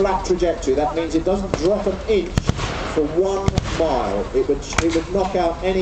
flat trajectory. That means it doesn't drop an inch for one mile. It would, it would knock out any